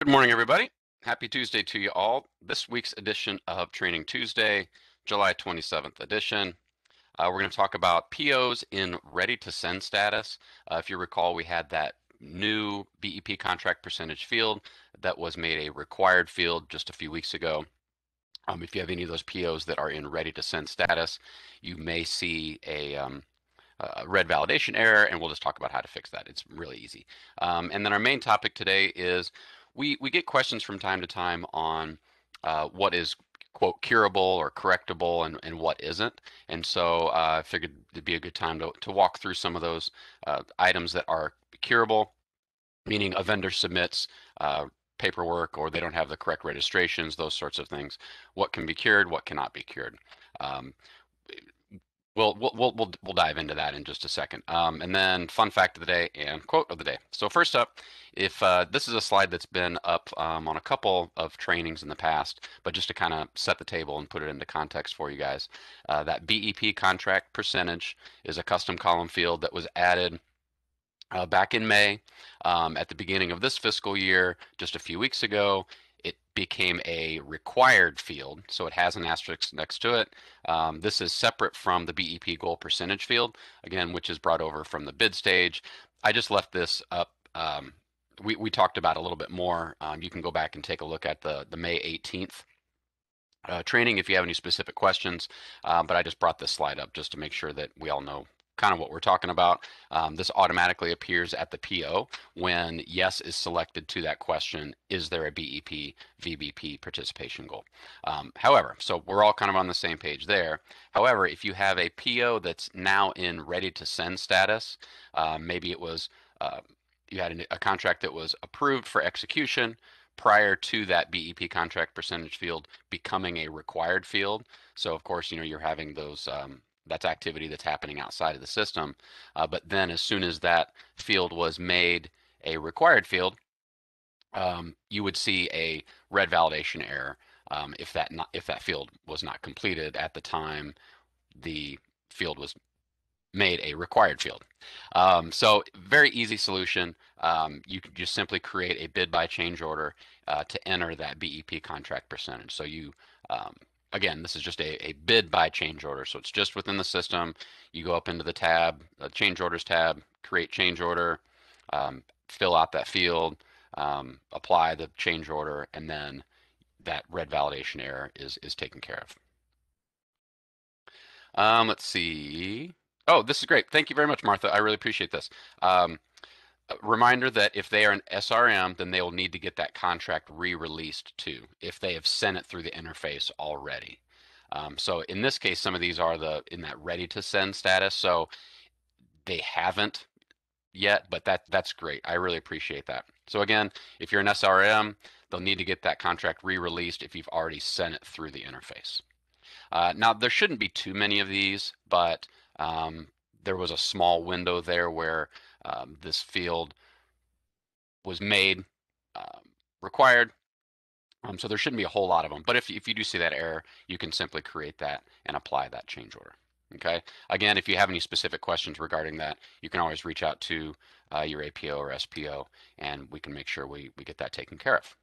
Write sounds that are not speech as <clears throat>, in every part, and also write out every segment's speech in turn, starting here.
Good morning, everybody. Happy Tuesday to you all. This week's edition of Training Tuesday, July 27th edition. Uh, we're going to talk about POs in ready to send status. Uh, if you recall, we had that new BEP contract percentage field that was made a required field just a few weeks ago. Um, if you have any of those POs that are in ready to send status, you may see a, um, a red validation error, and we'll just talk about how to fix that. It's really easy. Um, and then our main topic today is we we get questions from time to time on uh, what is quote curable or correctable and, and what isn't. And so uh, I figured it'd be a good time to, to walk through some of those uh, items that are curable, meaning a vendor submits uh, paperwork or they don't have the correct registrations, those sorts of things. What can be cured, what cannot be cured. Um, we'll, we'll, we'll, we'll dive into that in just a second. Um, and then fun fact of the day and quote of the day. So first up, if uh, this is a slide that's been up um, on a couple of trainings in the past, but just to kind of set the table and put it into context for you guys, uh, that BEP contract percentage is a custom column field that was added uh, back in May. Um, at the beginning of this fiscal year, just a few weeks ago, became a required field, so it has an asterisk next to it. Um, this is separate from the BEP goal percentage field, again, which is brought over from the bid stage. I just left this up. Um, we, we talked about a little bit more. Um, you can go back and take a look at the, the May 18th uh, training if you have any specific questions. Uh, but I just brought this slide up just to make sure that we all know kind of what we're talking about. Um, this automatically appears at the PO when yes is selected to that question, is there a BEP VBP participation goal? Um, however, so we're all kind of on the same page there. However, if you have a PO that's now in ready to send status, uh, maybe it was uh, you had a contract that was approved for execution prior to that BEP contract percentage field becoming a required field. So of course, you know, you're having those um, that's activity that's happening outside of the system. Uh, but then as soon as that field was made a required field, um, you would see a red validation error um, if that not, if that field was not completed at the time the field was made a required field. Um, so very easy solution. Um, you can just simply create a BidBuy change order uh, to enter that BEP contract percentage. So you um, again, this is just a, a BidBuy change order. So it's just within the system. You go up into the tab, the change orders tab, create change order, um, fill out that field, um, apply the change order, and then that red validation error is, is taken care of. Um, let's see. Oh, this is great. Thank you very much, Martha. I really appreciate this. Um, reminder that if they are an SRM, then they will need to get that contract re-released too, if they have sent it through the interface already. Um, so in this case, some of these are the in that ready to send status. So they haven't yet, but that that's great. I really appreciate that. So again, if you're an SRM, they'll need to get that contract re-released if you've already sent it through the interface. Uh, now there shouldn't be too many of these, but um, there was a small window there where um, this field was made um, required. Um, so there shouldn't be a whole lot of them. But if, if you do see that error, you can simply create that and apply that change order. Okay. Again, if you have any specific questions regarding that, you can always reach out to uh, your APO or SPO, and we can make sure we, we get that taken care of.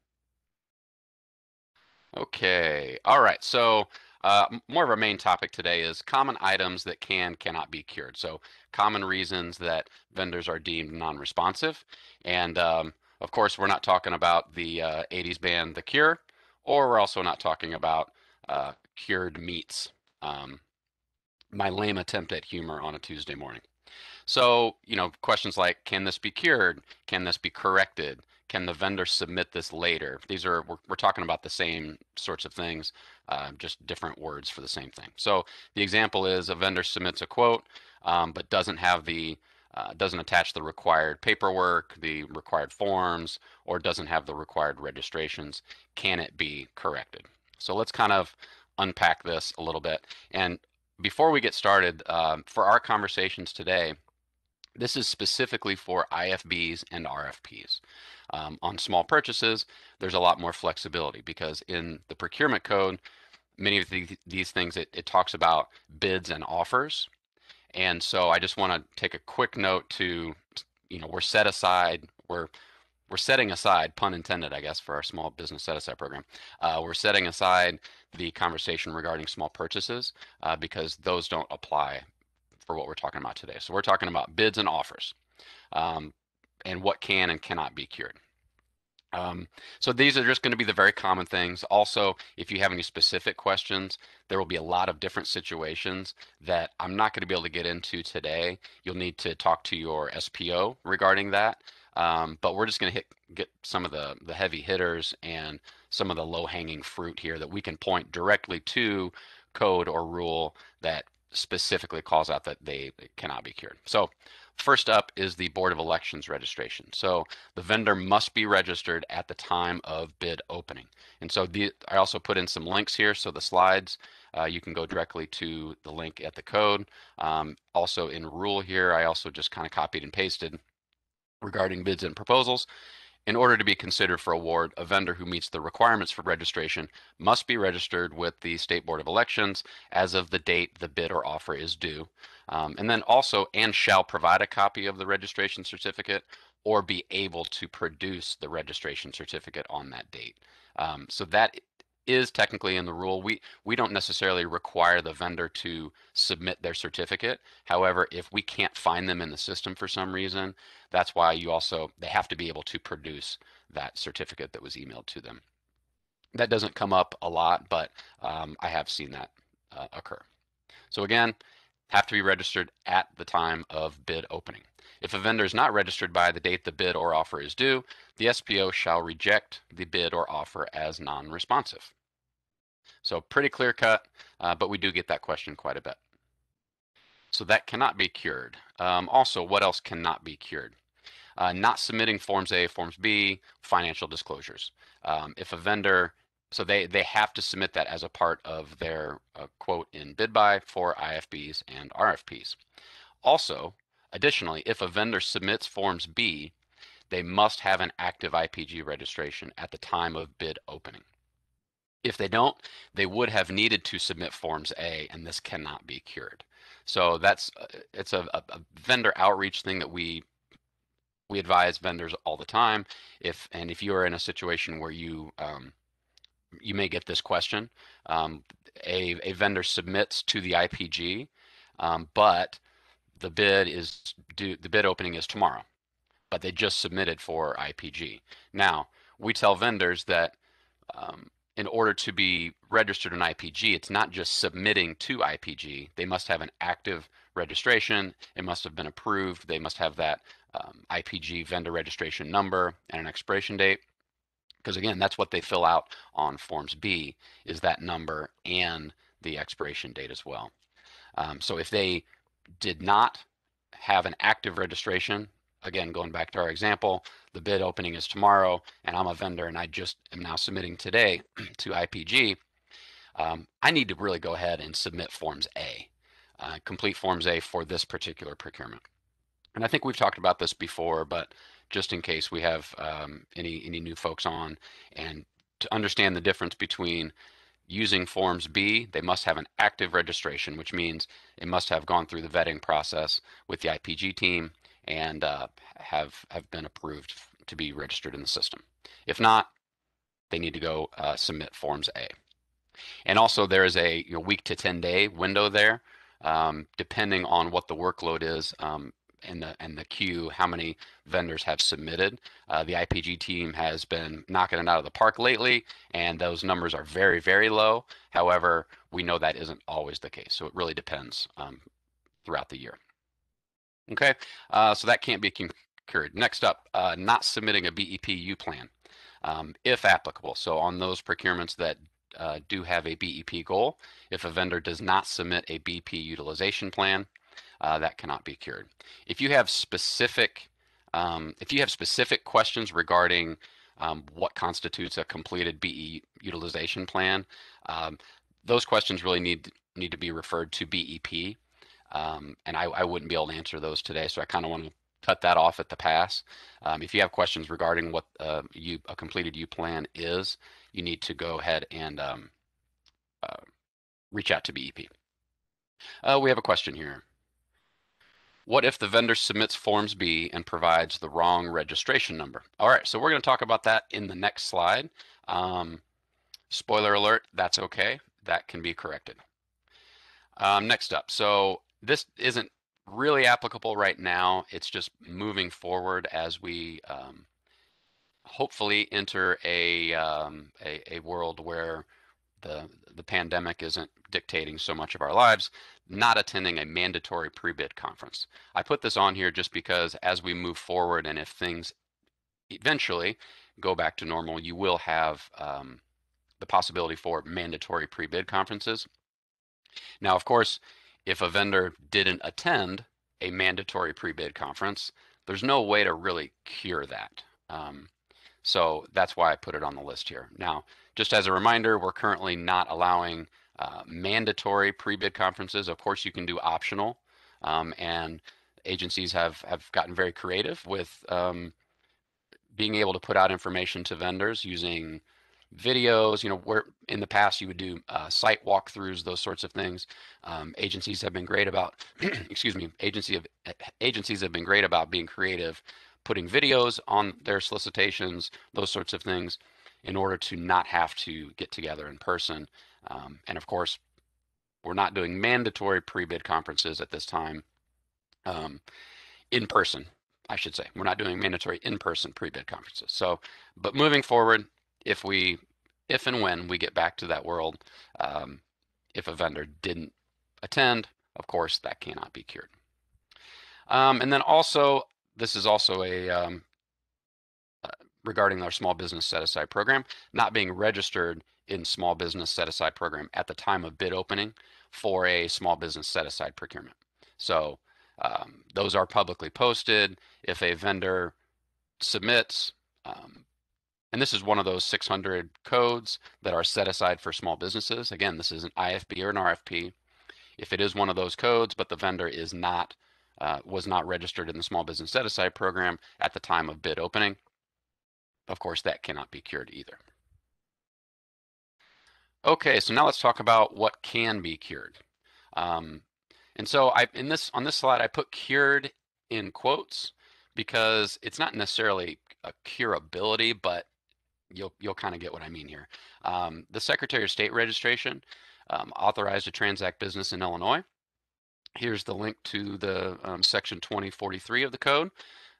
Okay. All right. So uh, more of our main topic today is common items that can, cannot be cured. So common reasons that vendors are deemed non-responsive. And um, of course, we're not talking about the uh, 80s band The Cure, or we're also not talking about uh, cured meats. Um, my lame attempt at humor on a Tuesday morning. So, you know, questions like, can this be cured? Can this be corrected? Can the vendor submit this later? These are, we're, we're talking about the same sorts of things, uh, just different words for the same thing. So the example is a vendor submits a quote, um, but doesn't have the, uh, doesn't attach the required paperwork, the required forms, or doesn't have the required registrations. Can it be corrected? So let's kind of unpack this a little bit. And before we get started, um, for our conversations today, this is specifically for IFBs and RFPs. Um, on small purchases, there's a lot more flexibility because in the procurement code, many of the, these things, it, it talks about bids and offers. And so I just want to take a quick note to, you know, we're set aside, we're we're setting aside, pun intended, I guess, for our small business set aside program. Uh, we're setting aside the conversation regarding small purchases uh, because those don't apply for what we're talking about today. So we're talking about bids and offers um, and what can and cannot be cured. Um, so these are just going to be the very common things. Also, if you have any specific questions, there will be a lot of different situations that I'm not going to be able to get into today. You'll need to talk to your SPO regarding that. Um, but we're just going to hit get some of the the heavy hitters and some of the low hanging fruit here that we can point directly to code or rule that specifically calls out that they cannot be cured. So first up is the Board of Elections registration. So the vendor must be registered at the time of bid opening. And so the, I also put in some links here. So the slides, uh, you can go directly to the link at the code. Um, also in rule here, I also just kind of copied and pasted regarding bids and proposals. In order to be considered for award, a vendor who meets the requirements for registration must be registered with the State Board of Elections as of the date the bid or offer is due. Um, and then also, and shall provide a copy of the registration certificate or be able to produce the registration certificate on that date. Um, so that is technically in the rule. We we don't necessarily require the vendor to submit their certificate. However, if we can't find them in the system for some reason, that's why you also they have to be able to produce that certificate that was emailed to them. That doesn't come up a lot, but um, I have seen that uh, occur. So again, have to be registered at the time of bid opening. If a vendor is not registered by the date the bid or offer is due, the SPO shall reject the bid or offer as non-responsive. So pretty clear cut, uh, but we do get that question quite a bit. So that cannot be cured. Um, also, what else cannot be cured? Uh, not submitting Forms A, Forms B, financial disclosures. Um, if a vendor, so they, they have to submit that as a part of their uh, quote in BidBuy for IFBs and RFPs. Also, Additionally, if a vendor submits Forms B, they must have an active IPG registration at the time of bid opening. If they don't, they would have needed to submit Forms A, and this cannot be cured. So that's uh, it's a, a vendor outreach thing that we we advise vendors all the time. If and if you are in a situation where you um, you may get this question, um, a a vendor submits to the IPG, um, but the bid is due, the bid opening is tomorrow, but they just submitted for IPG. Now, we tell vendors that um, in order to be registered in IPG, it's not just submitting to IPG. They must have an active registration. It must have been approved. They must have that um, IPG vendor registration number and an expiration date. Because again, that's what they fill out on Forms B is that number and the expiration date as well. Um, so if they did not have an active registration, again, going back to our example, the bid opening is tomorrow and I'm a vendor and I just am now submitting today <clears throat> to IPG, um, I need to really go ahead and submit Forms A, uh, complete Forms A for this particular procurement. And I think we've talked about this before, but just in case we have um, any, any new folks on and to understand the difference between using Forms B, they must have an active registration, which means it must have gone through the vetting process with the IPG team and uh, have have been approved to be registered in the system. If not, they need to go uh, submit Forms A. And also, there is a you know, week to 10 day window there, um, depending on what the workload is. Um, and the and the queue, how many vendors have submitted. Uh, the IPG team has been knocking it out of the park lately, and those numbers are very very low. However, we know that isn't always the case, so it really depends um, throughout the year. Okay, uh, so that can't be cured. Next up, uh, not submitting a BEPU plan, um, if applicable. So on those procurements that uh, do have a BEP goal, if a vendor does not submit a BP utilization plan, uh, that cannot be cured. If you have specific, um, if you have specific questions regarding um, what constitutes a completed BE utilization plan, um, those questions really need need to be referred to BEP, um, and I, I, wouldn't be able to answer those today. So I kind of want to cut that off at the pass. Um, if you have questions regarding what uh, you, a completed U plan is, you need to go ahead and um, uh, reach out to BEP. Uh, we have a question here. What if the vendor submits Forms B and provides the wrong registration number? All right, so we're going to talk about that in the next slide. Um, spoiler alert, that's okay. That can be corrected. Um, next up, so this isn't really applicable right now. It's just moving forward as we um, hopefully enter a, um, a, a world where the the pandemic isn't dictating so much of our lives not attending a mandatory pre-bid conference. I put this on here just because as we move forward and if things eventually go back to normal, you will have um, the possibility for mandatory pre-bid conferences. Now, of course, if a vendor didn't attend a mandatory pre-bid conference, there's no way to really cure that. Um, so that's why I put it on the list here. Now, just as a reminder, we're currently not allowing uh, mandatory pre-bid conferences. Of course, you can do optional, um, and agencies have have gotten very creative with um, being able to put out information to vendors using videos. You know, where in the past you would do uh, site walkthroughs, those sorts of things. Um, agencies have been great about, <clears throat> excuse me, agency of, agencies have been great about being creative, putting videos on their solicitations, those sorts of things, in order to not have to get together in person um, and of course, we're not doing mandatory pre-bid conferences at this time um, in person, I should say. We're not doing mandatory in-person pre-bid conferences. So, but moving forward, if we, if and when we get back to that world, um, if a vendor didn't attend, of course, that cannot be cured. Um, and then also, this is also a um, uh, regarding our small business set aside program, not being registered in small business set aside program at the time of bid opening for a small business set aside procurement. So um, those are publicly posted. If a vendor submits, um, and this is one of those 600 codes that are set aside for small businesses. Again, this is an IFB or an RFP. If it is one of those codes, but the vendor is not uh, was not registered in the small business set aside program at the time of bid opening, of course, that cannot be cured either. Okay, so now let's talk about what can be cured. Um, and so I in this on this slide I put cured in quotes because it's not necessarily a curability, but you'll you'll kind of get what I mean here. Um, the Secretary of State registration um, authorized to transact business in Illinois. Here's the link to the um, section 2043 of the code.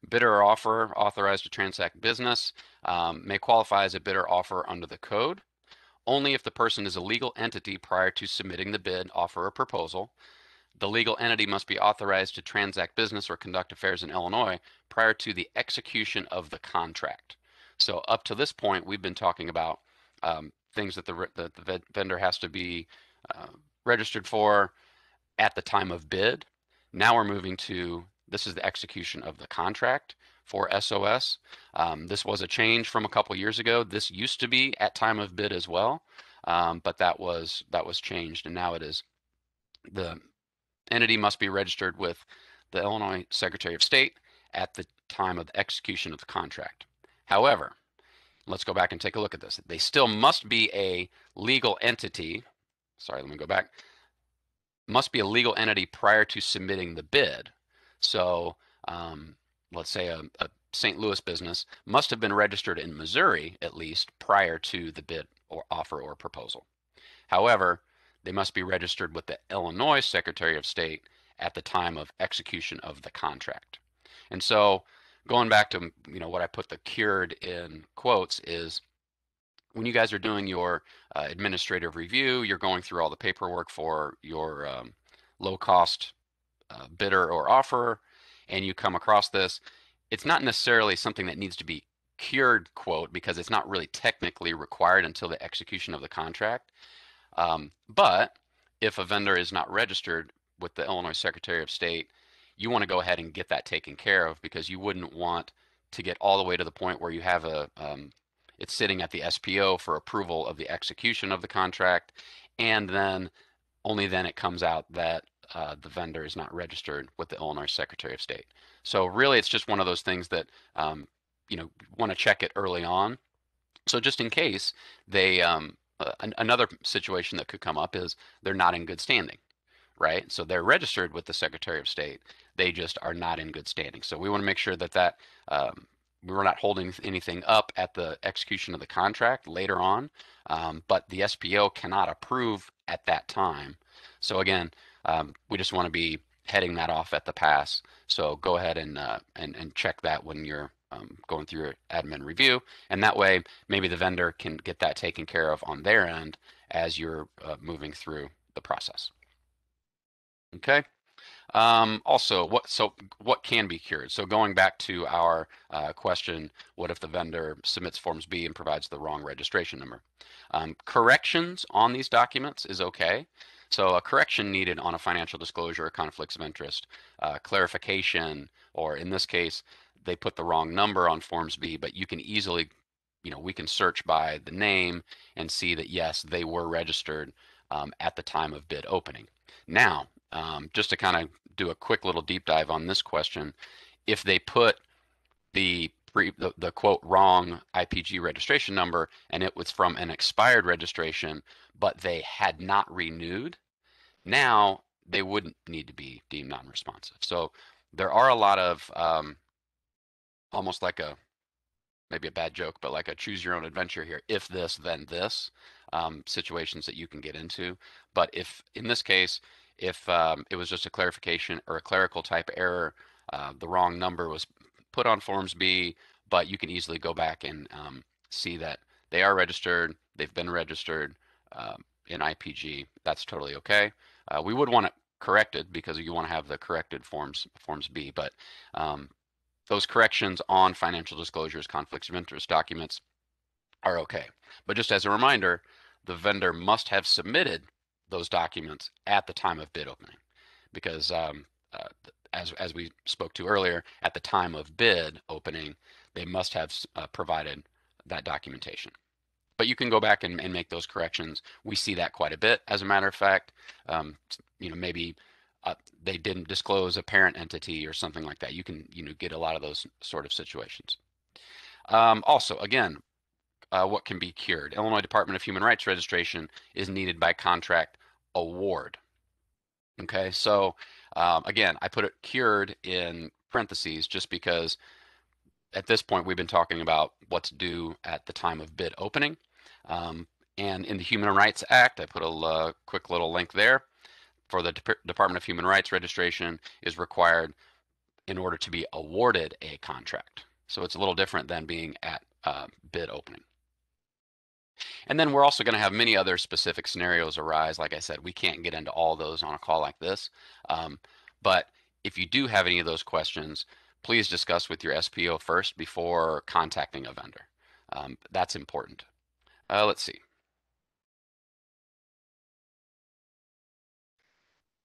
Bidder or offer authorized to transact business um, may qualify as a bidder offer under the code only if the person is a legal entity prior to submitting the bid, offer, or proposal. The legal entity must be authorized to transact business or conduct affairs in Illinois prior to the execution of the contract. So up to this point, we've been talking about um, things that the, the vendor has to be uh, registered for at the time of bid. Now we're moving to this is the execution of the contract for SOS. Um, this was a change from a couple years ago. This used to be at time of bid as well, um, but that was that was changed, and now it is. The entity must be registered with the Illinois Secretary of State at the time of the execution of the contract. However, let's go back and take a look at this. They still must be a legal entity. Sorry, let me go back. Must be a legal entity prior to submitting the bid. So um, let's say a, a St. Louis business must have been registered in Missouri at least prior to the bid or offer or proposal. However, they must be registered with the Illinois Secretary of State at the time of execution of the contract. And so going back to you know what I put the cured in quotes is when you guys are doing your uh, administrative review, you're going through all the paperwork for your um, low cost uh, bidder or offer, and you come across this, it's not necessarily something that needs to be cured quote because it's not really technically required until the execution of the contract. Um, but if a vendor is not registered with the Illinois Secretary of State, you want to go ahead and get that taken care of because you wouldn't want to get all the way to the point where you have a um, it's sitting at the SPO for approval of the execution of the contract, and then only then it comes out that uh, the vendor is not registered with the Illinois Secretary of State. So really, it's just one of those things that um, you know want to check it early on. So just in case they um, uh, another situation that could come up is they're not in good standing, right? So they're registered with the Secretary of State. They just are not in good standing. So we want to make sure that that um, we were not holding anything up at the execution of the contract later on, um, but the SPO cannot approve at that time. So again, um, we just want to be heading that off at the pass. So go ahead and uh, and and check that when you're um, going through your admin review, and that way maybe the vendor can get that taken care of on their end as you're uh, moving through the process. Okay. Um, also, what so what can be cured? So going back to our uh, question, what if the vendor submits Forms B and provides the wrong registration number? Um, corrections on these documents is okay. So a correction needed on a financial disclosure, or conflicts of interest, uh, clarification, or in this case, they put the wrong number on Forms B, but you can easily, you know, we can search by the name and see that yes, they were registered um, at the time of bid opening. Now, um, just to kind of do a quick little deep dive on this question, if they put the pre, the, the quote wrong IPG registration number and it was from an expired registration, but they had not renewed, now they wouldn't need to be deemed non-responsive. So there are a lot of um, almost like a maybe a bad joke, but like a choose your own adventure here. If this, then this um, situations that you can get into. But if in this case, if um, it was just a clarification or a clerical type error, uh, the wrong number was put on Forms B, but you can easily go back and um, see that they are registered, they've been registered um, in IPG. That's totally okay. Uh, we would want it corrected because you want to have the corrected forms forms B, but um, those corrections on financial disclosures, conflicts of interest documents are okay. But just as a reminder, the vendor must have submitted those documents at the time of bid opening because um, uh, as, as we spoke to earlier, at the time of bid opening, they must have uh, provided that documentation. But you can go back and, and, make those corrections. We see that quite a bit, as a matter of fact. Um, you know, maybe uh, they didn't disclose a parent entity or something like that. You can, you know, get a lot of those sort of situations. Um, also, again, uh, what can be cured? Illinois Department of Human Rights registration is needed by contract award. Okay, so um, again, I put it cured in parentheses just because at this point we've been talking about what's due at the time of bid opening. Um, and in the Human Rights Act, I put a uh, quick little link there for the De Department of Human Rights registration is required in order to be awarded a contract. So it's a little different than being at uh, bid opening. And then we're also going to have many other specific scenarios arise. Like I said, we can't get into all those on a call like this. Um, but if you do have any of those questions, please discuss with your SPO first before contacting a vendor. Um, that's important. Uh, let's see.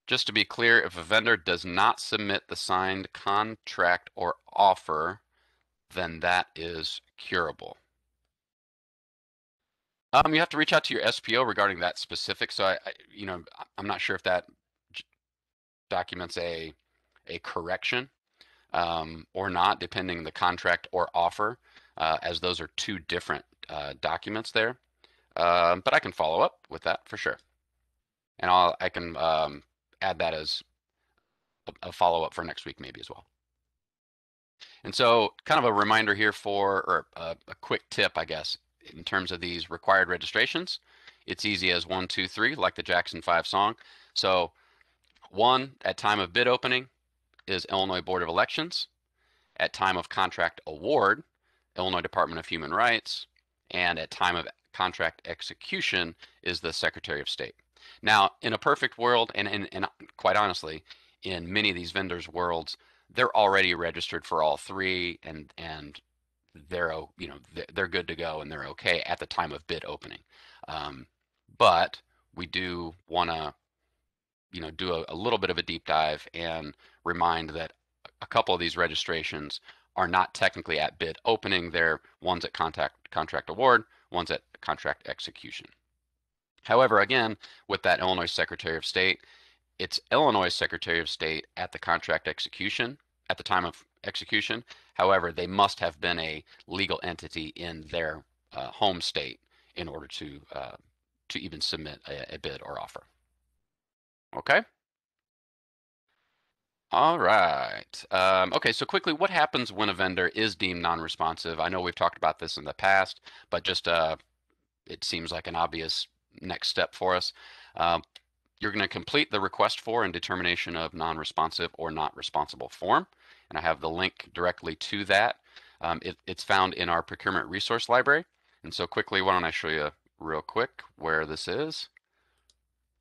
Just to be clear, if a vendor does not submit the signed contract or offer, then that is curable. Um, you have to reach out to your SPO regarding that specific. So I, I you know, I'm not sure if that documents a a correction um, or not, depending on the contract or offer, uh, as those are two different uh, documents there. Um, but I can follow up with that for sure, and I'll I can um, add that as a, a follow up for next week maybe as well. And so, kind of a reminder here for, or a, a quick tip, I guess, in terms of these required registrations. It's easy as one, two, three, like the Jackson 5 song. So one, at time of bid opening, is Illinois Board of Elections. At time of contract award, Illinois Department of Human Rights. And at time of contract execution is the Secretary of State. Now, in a perfect world, and, and, and quite honestly, in many of these vendors' worlds, they're already registered for all three, and and they're you know they're good to go and they're okay at the time of bid opening. Um, but we do want to you know do a, a, little bit of a deep dive and remind that a couple of these registrations are not technically at bid opening. They're ones at contact contract award, ones at contract execution. However, again, with that Illinois Secretary of State, it's Illinois Secretary of State at the contract execution at the time of execution. However, they must have been a legal entity in their uh, home state in order to uh, to even submit a, a bid or offer. Okay. All right. Um, okay, so quickly, what happens when a vendor is deemed non-responsive? I know we've talked about this in the past, but just uh, it seems like an obvious next step for us. Um, you're going to complete the request for and determination of non-responsive or not responsible form. And I have the link directly to that. Um, it, it's found in our procurement resource library. And so quickly, why don't I show you real quick where this is.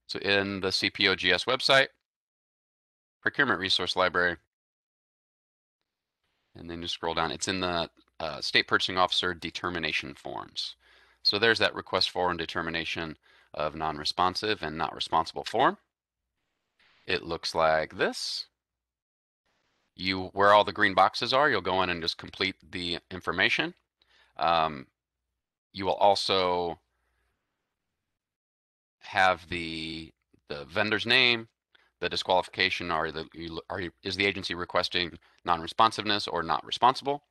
So in the CPOGS website, procurement resource library, and then you scroll down, it's in the uh, state purchasing officer determination forms. So there's that request for and determination of non-responsive and not responsible form. It looks like this. You, where all the green boxes are, you'll go in and just complete the information. Um, you will also have the the vendor's name, the disqualification, are the are is the agency requesting non-responsiveness or not responsible,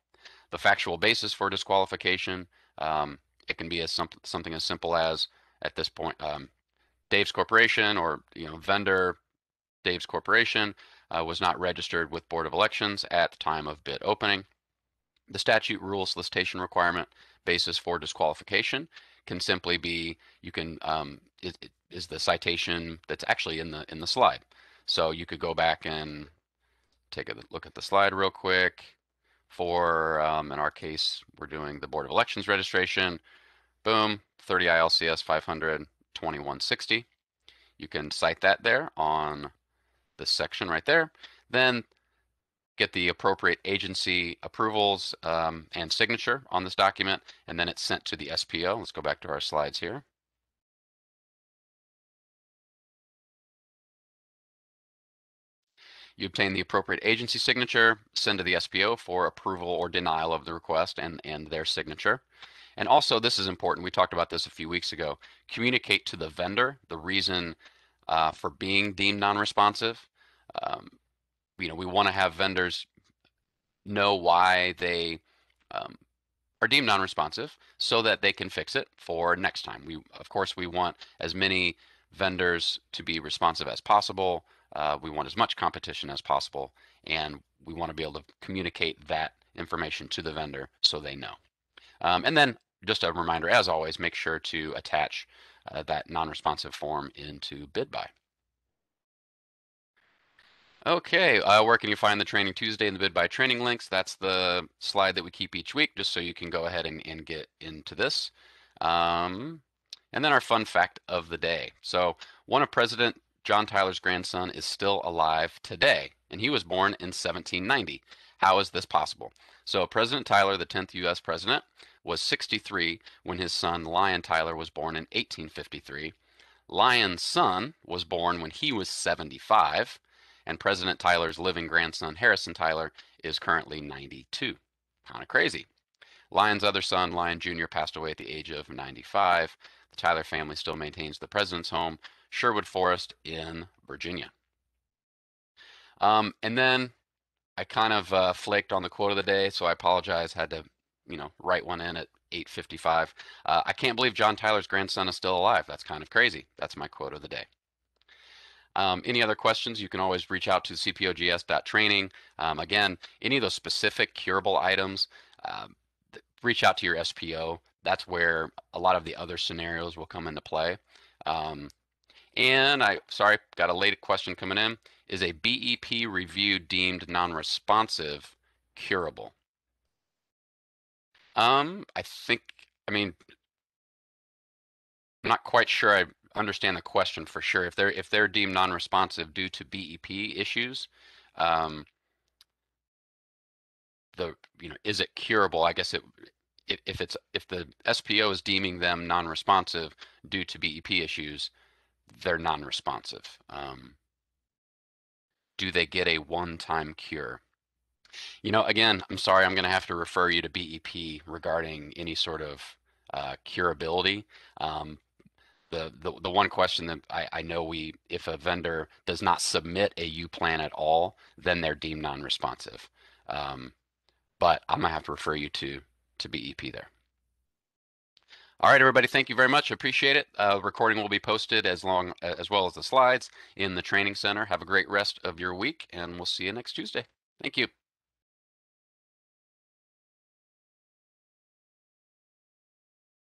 the factual basis for disqualification. Um, it can be as some, something as simple as at this point, um, Dave's Corporation or you know vendor Dave's Corporation uh, was not registered with Board of Elections at the time of bid opening. The statute rule solicitation requirement basis for disqualification can simply be you can um, the citation that's actually in the in the slide. So you could go back and take a look at the slide real quick. For um, in our case, we're doing the Board of Elections registration. Boom, 30 ILCS 500 2160. You can cite that there on this section right there. Then get the appropriate agency approvals um, and signature on this document, and then it's sent to the SPO. Let's go back to our slides here. You obtain the appropriate agency signature, send to the SPO for approval or denial of the request and, and their signature. And also, this is important. We talked about this a few weeks ago. Communicate to the vendor the reason uh, for being deemed non-responsive. Um, you know, we want to have vendors know why they um, are deemed non-responsive so that they can fix it for next time. We, of course, we want as many vendors to be responsive as possible. Uh, we want as much competition as possible, and we want to be able to communicate that information to the vendor so they know. Um, and then just a reminder, as always, make sure to attach uh, that non-responsive form into BidBuy. Okay, uh, where can you find the Training Tuesday and the BidBuy training links? That's the slide that we keep each week, just so you can go ahead and, and get into this. Um, and then our fun fact of the day. So one of President John Tyler's grandson is still alive today, and he was born in 1790. How is this possible? So President Tyler, the 10th U.S. president, was 63 when his son Lyon Tyler was born in 1853. Lyon's son was born when he was 75 and President Tyler's living grandson, Harrison Tyler, is currently 92. Kind of crazy. Lyon's other son, Lyon Jr., passed away at the age of 95. The Tyler family still maintains the president's home, Sherwood Forest in Virginia. Um, and then I kind of uh, flaked on the quote of the day, so I apologize. Had to, you know, write one in at 8:55. Uh, I can't believe John Tyler's grandson is still alive. That's kind of crazy. That's my quote of the day. Um, any other questions, you can always reach out to cpogs.training. Um, again, any of those specific curable items, um, reach out to your SPO. That's where a lot of the other scenarios will come into play. Um, and I, sorry, got a late question coming in. Is a BEP review deemed non-responsive curable? Um, I think, I mean, I'm not quite sure I understand the question for sure. If they're if they're deemed non-responsive due to BEP issues, um, the you know is it curable? I guess it if, it's if the SPO is deeming them non-responsive due to BEP issues, they're non-responsive. Um, do they get a one-time cure? You know, again, I'm sorry, I'm going to have to refer you to BEP regarding any sort of uh, curability. Um, the, the the one question that I, I know we if a vendor does not submit a U plan at all, then they're deemed non-responsive. Um, but I'm gonna have to refer you to to BEP there. All right, everybody. Thank you very much. Appreciate it. Uh, recording will be posted as long as well as the slides in the training center. Have a great rest of your week, and we'll see you next Tuesday. Thank you.